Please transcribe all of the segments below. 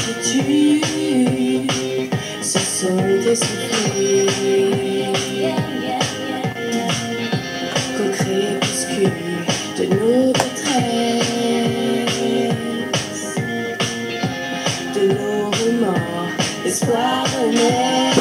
que tu Ce sont des souvenirs Qu'au crépuscule de nos détresses De nos remords, espoirs honnêtes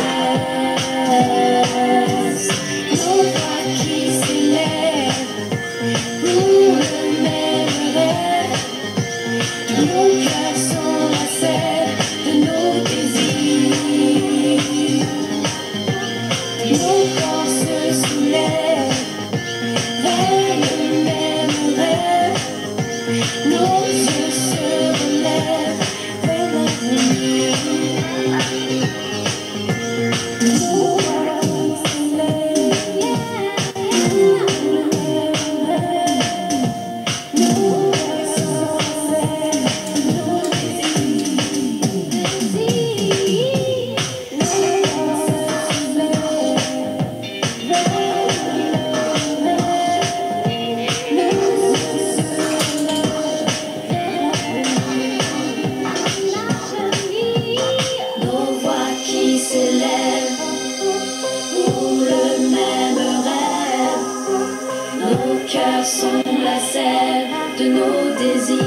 sont la sève de nos désirs.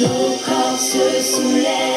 Nos corps se soulèvent.